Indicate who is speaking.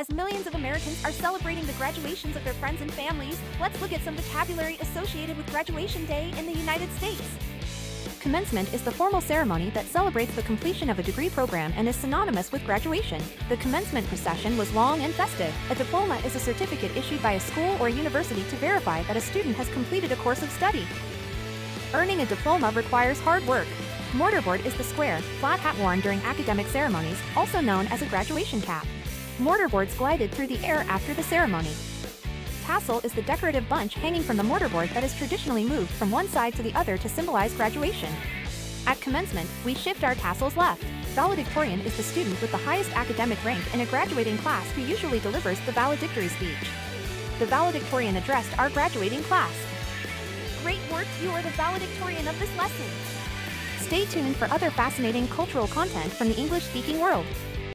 Speaker 1: As millions of Americans are celebrating the graduations of their friends and families, let's look at some vocabulary associated with graduation day in the United States. Commencement is the formal ceremony that celebrates the completion of a degree program and is synonymous with graduation. The commencement procession was long and festive. A diploma is a certificate issued by a school or a university to verify that a student has completed a course of study. Earning a diploma requires hard work. Mortarboard is the square, flat hat worn during academic ceremonies, also known as a graduation cap. Mortarboards glided through the air after the ceremony. Tassel is the decorative bunch hanging from the mortarboard that is traditionally moved from one side to the other to symbolize graduation. At commencement, we shift our tassels left. Valedictorian is the student with the highest academic rank in a graduating class who usually delivers the valedictory speech. The valedictorian addressed our graduating class. Great work, you are the valedictorian of this lesson. Stay tuned for other fascinating cultural content from the English-speaking world.